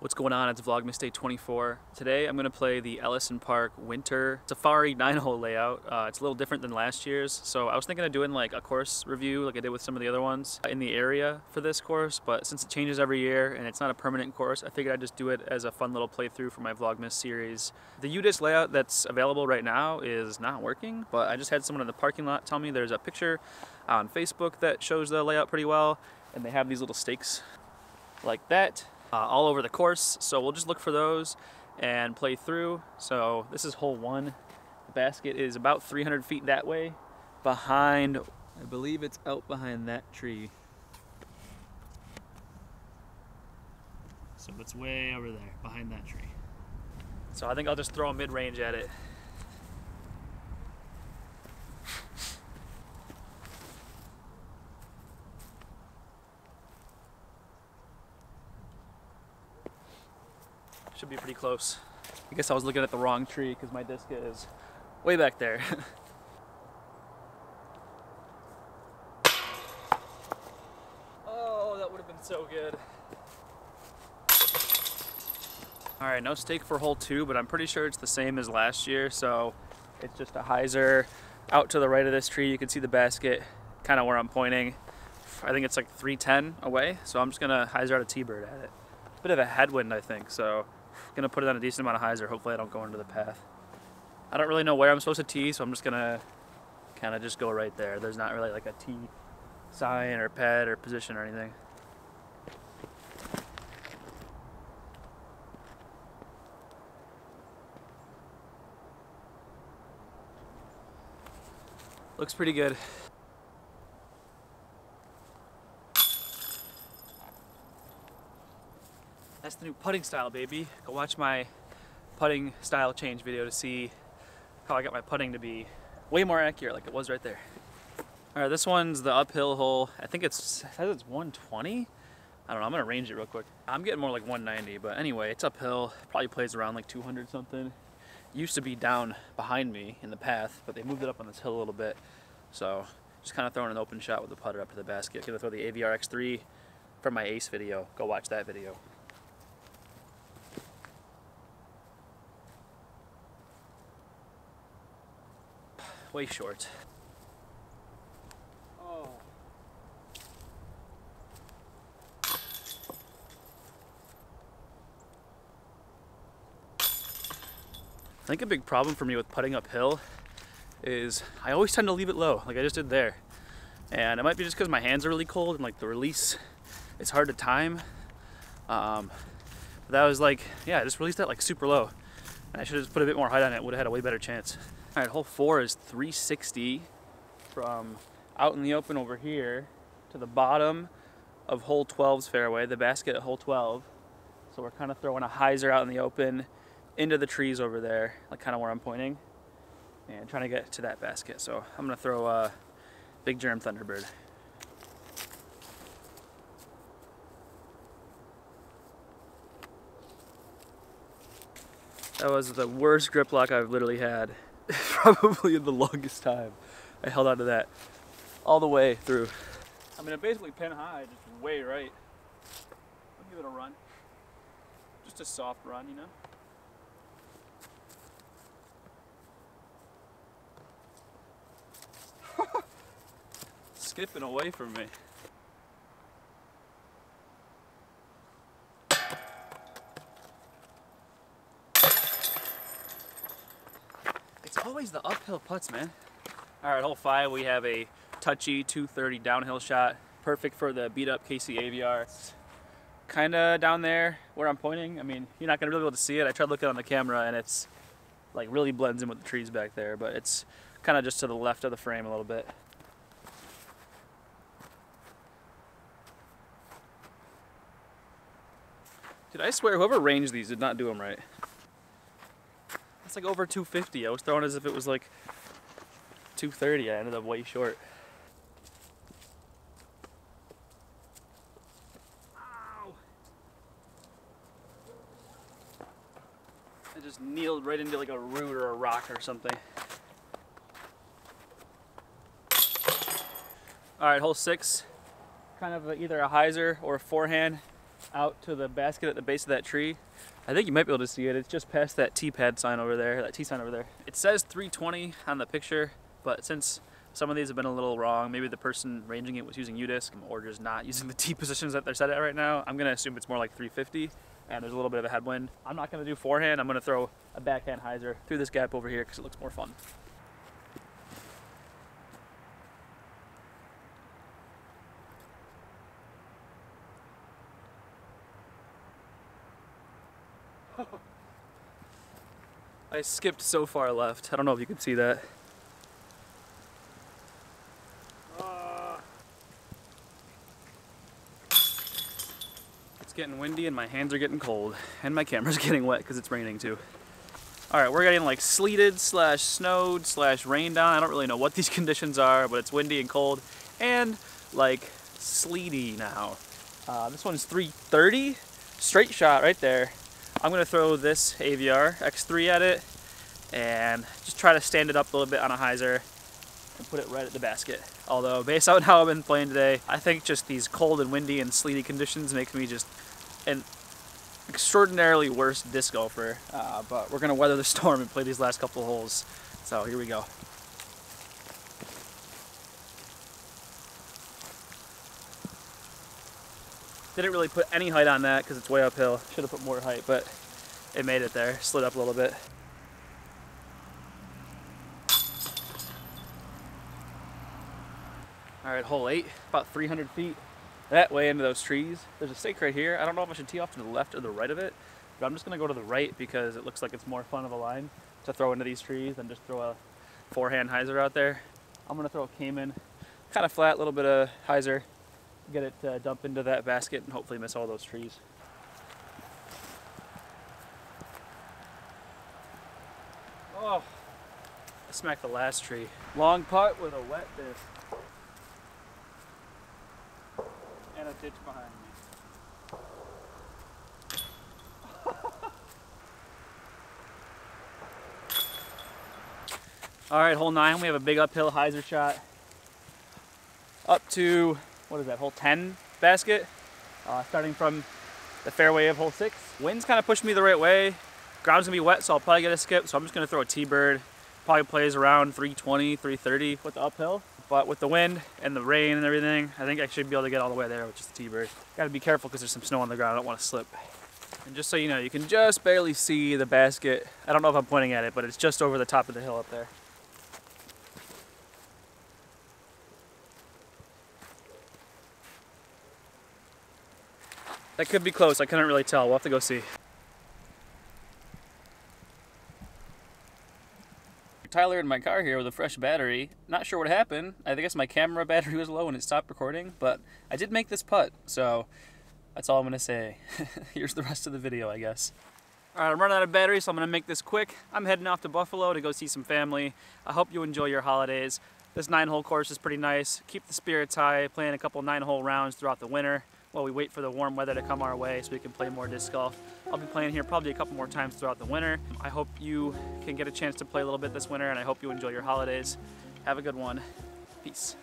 What's going on? It's Vlogmas Day 24. Today I'm going to play the Ellison Park Winter Safari 9-hole layout. Uh, it's a little different than last year's, so I was thinking of doing like a course review like I did with some of the other ones in the area for this course, but since it changes every year and it's not a permanent course, I figured I'd just do it as a fun little playthrough for my Vlogmas series. The UDisc layout that's available right now is not working, but I just had someone in the parking lot tell me there's a picture on Facebook that shows the layout pretty well, and they have these little stakes like that uh, all over the course. So we'll just look for those and play through. So this is hole one. The basket is about 300 feet that way behind, I believe it's out behind that tree. So it's way over there, behind that tree. So I think I'll just throw a mid-range at it. Should be pretty close. I guess I was looking at the wrong tree because my disc is way back there. oh, that would have been so good. All right, no stake for hole two, but I'm pretty sure it's the same as last year. So it's just a hyzer out to the right of this tree. You can see the basket kind of where I'm pointing. I think it's like 310 away. So I'm just gonna hyzer out a T-bird at it. A Bit of a headwind, I think. So gonna put it on a decent amount of hyzer. Hopefully I don't go into the path. I don't really know where I'm supposed to tee, so I'm just gonna kind of just go right there. There's not really like a tee sign or pad or position or anything. Looks pretty good. That's the new putting style, baby. Go watch my putting style change video to see how I got my putting to be way more accurate like it was right there. All right, this one's the uphill hole. I think it's, it says it's 120. I don't know, I'm gonna range it real quick. I'm getting more like 190, but anyway, it's uphill. Probably plays around like 200 something. used to be down behind me in the path, but they moved it up on this hill a little bit. So just kind of throwing an open shot with the putter up to the basket. Gonna throw the Aviar X3 from my ace video. Go watch that video. Way short. Oh. I think a big problem for me with putting uphill is I always tend to leave it low, like I just did there. And it might be just because my hands are really cold and like the release, it's hard to time. Um, but that was like, yeah, I just released that like super low. And I should have put a bit more height on it, would have had a way better chance. All right, hole four is 360 from out in the open over here to the bottom of hole 12's fairway, the basket at hole 12. So we're kind of throwing a hyzer out in the open into the trees over there, like kind of where I'm pointing, and trying to get to that basket. So I'm gonna throw a big germ Thunderbird. That was the worst grip lock I've literally had. Probably the longest time. I held on to that all the way through. I mean, it basically pin high, just way right. I'll give it a run. Just a soft run, you know? Skipping away from me. Always the uphill putts, man. All right, hole five, we have a touchy 230 downhill shot. Perfect for the beat up KC Aviar. It's kind of down there where I'm pointing. I mean, you're not gonna really be able to see it. I tried looking on the camera and it's like really blends in with the trees back there, but it's kind of just to the left of the frame a little bit. Dude, I swear whoever ranged these did not do them right. It's like over 250. I was throwing as if it was like 230. I ended up way short. Ow! I just kneeled right into like a root or a rock or something. All right, hole six. Kind of either a hyzer or a forehand. Out to the basket at the base of that tree. I think you might be able to see it. It's just past that T-pad sign over there, that T sign over there. It says 320 on the picture, but since some of these have been a little wrong, maybe the person ranging it was using UDisc or just not using the T positions that they're set at right now, I'm gonna assume it's more like 350 and there's a little bit of a headwind. I'm not gonna do forehand, I'm gonna throw a backhand hyzer through this gap over here because it looks more fun. I skipped so far left. I don't know if you can see that. It's getting windy and my hands are getting cold and my camera's getting wet because it's raining too. All right, we're getting like sleeted slash snowed slash rained on. I don't really know what these conditions are, but it's windy and cold and like sleety now. Uh, this one's 330, straight shot right there. I'm gonna throw this Aviar X3 at it and just try to stand it up a little bit on a hyzer and put it right at the basket. Although based on how I've been playing today, I think just these cold and windy and sleety conditions make me just an extraordinarily worse disc golfer. Uh, but we're gonna weather the storm and play these last couple holes. So here we go. Didn't really put any height on that because it's way uphill. Should have put more height, but it made it there. Slid up a little bit. Right, hole eight, about 300 feet that way into those trees. There's a stake right here. I don't know if I should tee off to the left or the right of it, but I'm just gonna go to the right because it looks like it's more fun of a line to throw into these trees than just throw a forehand hyzer out there. I'm gonna throw a Cayman, kind of flat, little bit of hyzer, get it to dump into that basket and hopefully miss all those trees. Oh, I smacked the last tree. Long putt with a wet disc. And a ditch behind me. All right, hole nine, we have a big uphill hyzer shot. Up to, what is that, hole 10 basket? Uh, starting from the fairway of hole six. Wind's kind of pushed me the right way. Ground's gonna be wet, so I'll probably get a skip. So I'm just gonna throw a T-bird. Probably plays around 320, 330 with the uphill. But with the wind and the rain and everything, I think I should be able to get all the way there with just the T-bird. Gotta be careful because there's some snow on the ground. I don't want to slip. And just so you know, you can just barely see the basket. I don't know if I'm pointing at it, but it's just over the top of the hill up there. That could be close. I couldn't really tell. We'll have to go see. Tyler in my car here with a fresh battery. Not sure what happened. I guess my camera battery was low and it stopped recording, but I did make this putt, so that's all I'm gonna say. Here's the rest of the video, I guess. All right, I'm running out of battery, so I'm gonna make this quick. I'm heading off to Buffalo to go see some family. I hope you enjoy your holidays. This nine hole course is pretty nice. Keep the spirits high, playing a couple nine hole rounds throughout the winter while we wait for the warm weather to come our way so we can play more disc golf. I'll be playing here probably a couple more times throughout the winter. I hope you can get a chance to play a little bit this winter and I hope you enjoy your holidays. Have a good one. Peace.